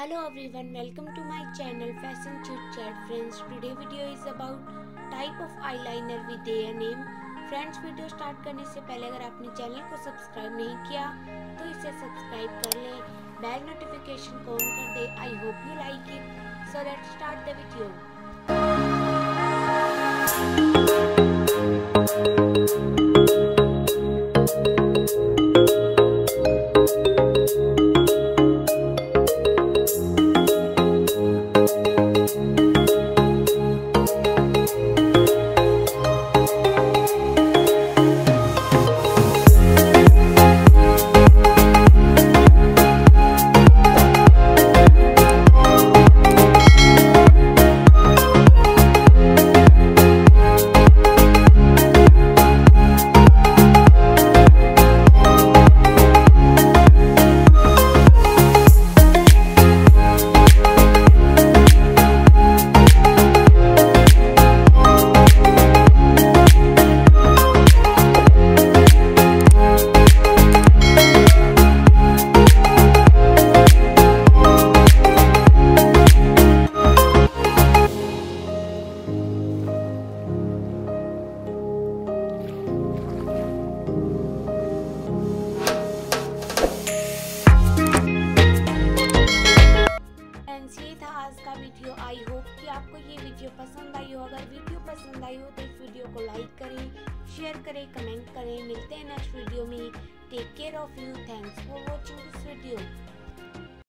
Hello everyone, welcome to my channel Fashion Chit Chat friends. Today video is about type of eyeliner with their name. Friends video start करने से पहले अगर आपने channel को subscribe नहीं किया तो इसे सब्सक्राइब कर लें बेल नोटिफिकेशन को ऑन कर दे I hope you like it so let's start the video आज का वीडियो आई होप कि आपको ये वीडियो पसंद आई हो। अगर वीडियो पसंद आई हो तो इस वीडियो को लाइक करें शेयर करें कमेंट करें। मिलते हैं नेक्स्ट वीडियो में। Take care of you thanks for watching this video